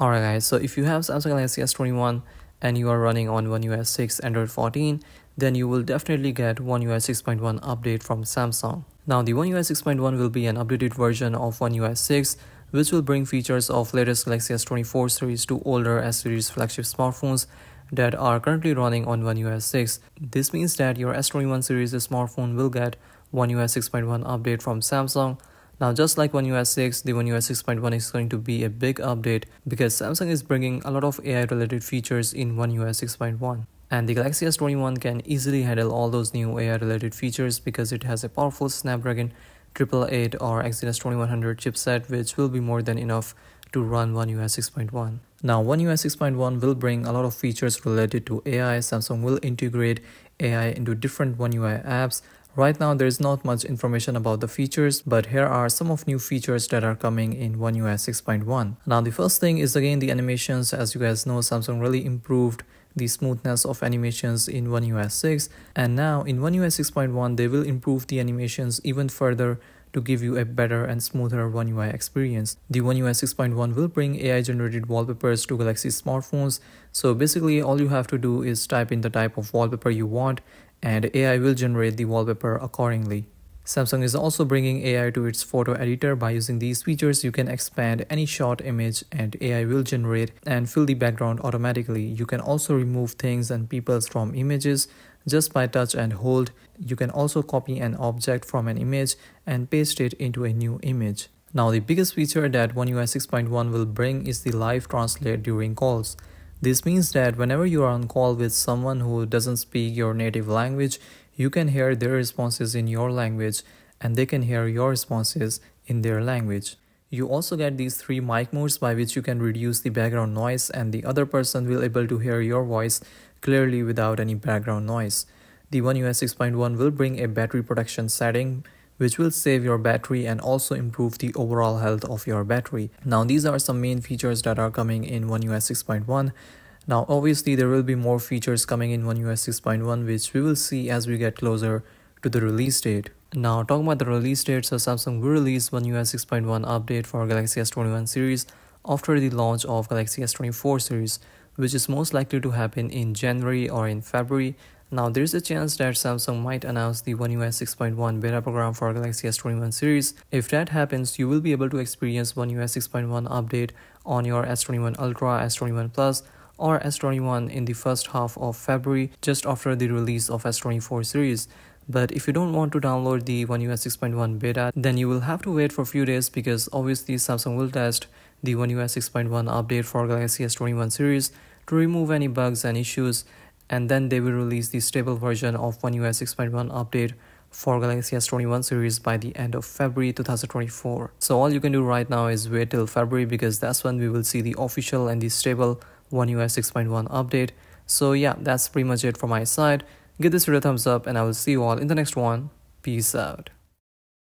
Alright guys, so if you have Samsung Galaxy S21 and you are running on One UI 6 Android 14, then you will definitely get One UI 6.1 update from Samsung. Now the One UI 6.1 will be an updated version of One UI 6 which will bring features of latest Galaxy S24 series to older S series flagship smartphones that are currently running on One UI 6. This means that your S21 series smartphone will get One UI 6.1 update from Samsung now just like One UI 6, the One UI 6.1 is going to be a big update because Samsung is bringing a lot of AI related features in One UI 6.1. And the Galaxy S21 can easily handle all those new AI related features because it has a powerful Snapdragon 888 or Exynos 2100 chipset which will be more than enough to run One UI 6.1. Now One UI 6.1 will bring a lot of features related to AI. Samsung will integrate AI into different One UI apps Right now there is not much information about the features, but here are some of new features that are coming in One UI 6.1. Now the first thing is again the animations. As you guys know, Samsung really improved the smoothness of animations in One UI 6 and now in One UI 6.1 they will improve the animations even further to give you a better and smoother One UI experience. The One UI 6.1 will bring AI generated wallpapers to Galaxy smartphones. So basically all you have to do is type in the type of wallpaper you want and AI will generate the wallpaper accordingly. Samsung is also bringing AI to its photo editor. By using these features, you can expand any shot image and AI will generate and fill the background automatically. You can also remove things and people from images just by touch and hold. You can also copy an object from an image and paste it into a new image. Now the biggest feature that One UI 6.1 will bring is the live translate during calls. This means that whenever you are on call with someone who doesn't speak your native language, you can hear their responses in your language and they can hear your responses in their language. You also get these three mic modes by which you can reduce the background noise and the other person will able to hear your voice clearly without any background noise. The One UI 6.1 will bring a battery protection setting which will save your battery and also improve the overall health of your battery. Now these are some main features that are coming in One UI 6.1. Now obviously there will be more features coming in One UI 6.1 which we will see as we get closer to the release date. Now talking about the release date, so Samsung will release One UI 6.1 update for Galaxy S21 series after the launch of Galaxy S24 series, which is most likely to happen in January or in February now there is a chance that Samsung might announce the One UI 6.1 beta program for Galaxy S21 series. If that happens, you will be able to experience One UI 6.1 update on your S21 Ultra, S21 Plus, or S21 in the first half of February just after the release of S24 series. But if you don't want to download the One UI 6.1 beta, then you will have to wait for a few days because obviously Samsung will test the One UI 6.1 update for Galaxy S21 series to remove any bugs and issues and then they will release the stable version of One UI 6.1 update for Galaxy S21 series by the end of February 2024. So all you can do right now is wait till February because that's when we will see the official and the stable One UI 6.1 update. So yeah, that's pretty much it from my side. Give this video a thumbs up and I will see you all in the next one. Peace out.